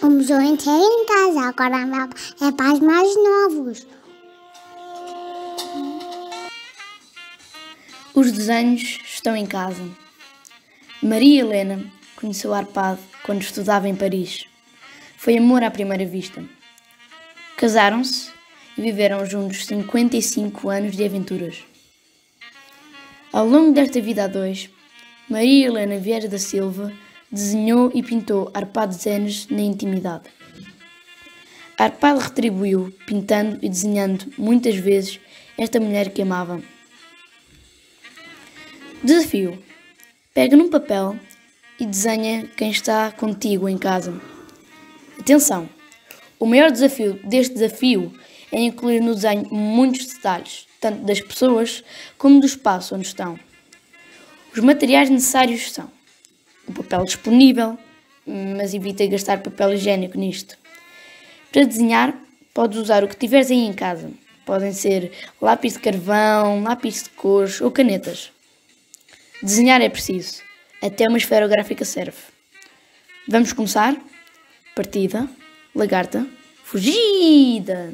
O museu inteiro em casa, agora é para os mais novos. Os desenhos estão em casa. Maria Helena conheceu Arpado quando estudava em Paris. Foi amor à primeira vista. Casaram-se e viveram juntos 55 anos de aventuras. Ao longo desta vida a dois, Maria Helena Vieira da Silva desenhou e pintou Arpado Zenes na intimidade. Arpado retribuiu, pintando e desenhando muitas vezes esta mulher que amava. Desafio: pega num papel e desenha quem está contigo em casa. Atenção! O maior desafio deste desafio é incluir no desenho muitos detalhes, tanto das pessoas como do espaço onde estão. Os materiais necessários são papel disponível, mas evita gastar papel higiênico nisto. Para desenhar, podes usar o que tiveres aí em casa. Podem ser lápis de carvão, lápis de cores ou canetas. Desenhar é preciso. Até uma esferográfica serve. Vamos começar? Partida, lagarta, fugida!